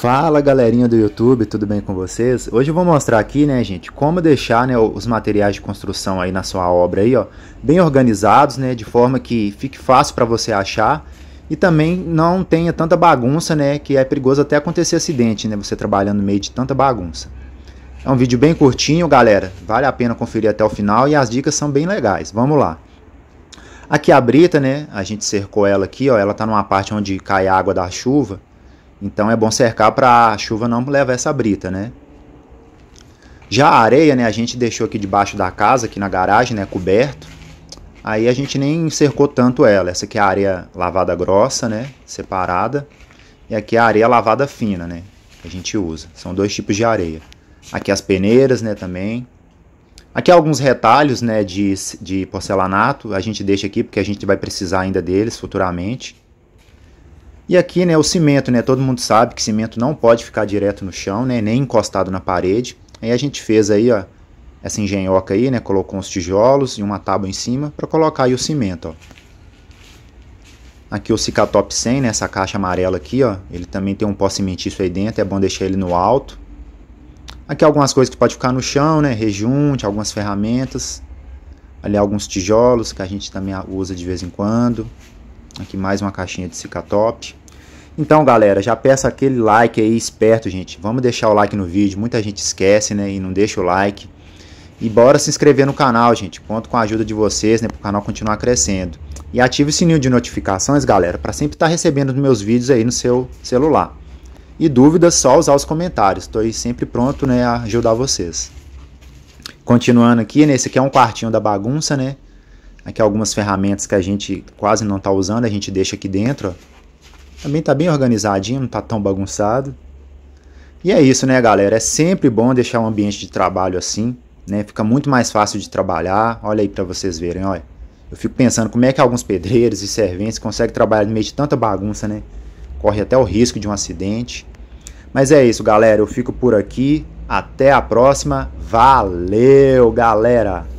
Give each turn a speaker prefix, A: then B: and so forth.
A: Fala galerinha do YouTube, tudo bem com vocês? Hoje eu vou mostrar aqui, né, gente, como deixar né, os materiais de construção aí na sua obra aí, ó, bem organizados, né, de forma que fique fácil para você achar e também não tenha tanta bagunça, né, que é perigoso até acontecer acidente, né, você trabalhando no meio de tanta bagunça. É um vídeo bem curtinho, galera, vale a pena conferir até o final e as dicas são bem legais. Vamos lá. Aqui a brita, né, a gente cercou ela aqui, ó, ela tá numa parte onde cai água da chuva. Então é bom cercar para a chuva não levar essa brita, né? Já a areia, né, a gente deixou aqui debaixo da casa, aqui na garagem, né, coberto. Aí a gente nem cercou tanto ela. Essa aqui é a areia lavada grossa, né, separada. E aqui é a areia lavada fina, né, que a gente usa. São dois tipos de areia. Aqui as peneiras, né, também. Aqui alguns retalhos, né, de, de porcelanato. A gente deixa aqui porque a gente vai precisar ainda deles futuramente. E aqui, né, o cimento, né, todo mundo sabe que cimento não pode ficar direto no chão, né, nem encostado na parede. Aí a gente fez aí, ó, essa engenhoca aí, né, colocou uns tijolos e uma tábua em cima para colocar aí o cimento, ó. Aqui o Cicatop 100, né, essa caixa amarela aqui, ó, ele também tem um pó cimentício aí dentro, é bom deixar ele no alto. Aqui algumas coisas que pode ficar no chão, né, rejunte, algumas ferramentas. Ali alguns tijolos que a gente também usa de vez em quando. Aqui mais uma caixinha de cicatop. Então, galera, já peço aquele like aí esperto, gente. Vamos deixar o like no vídeo. Muita gente esquece, né, e não deixa o like. E bora se inscrever no canal, gente. Conto com a ajuda de vocês, né, para o canal continuar crescendo. E ative o sininho de notificações, galera, para sempre estar tá recebendo os meus vídeos aí no seu celular. E dúvidas, só usar os comentários. Estou sempre pronto, né, a ajudar vocês. Continuando aqui, né, esse aqui é um quartinho da bagunça, né? Aqui algumas ferramentas que a gente quase não está usando, a gente deixa aqui dentro. Ó. Também está bem organizadinho, não está tão bagunçado. E é isso, né, galera? É sempre bom deixar um ambiente de trabalho assim, né? Fica muito mais fácil de trabalhar. Olha aí para vocês verem, olha. Eu fico pensando como é que alguns pedreiros e serventes conseguem trabalhar no meio de tanta bagunça, né? Corre até o risco de um acidente. Mas é isso, galera. Eu fico por aqui. Até a próxima. Valeu, galera!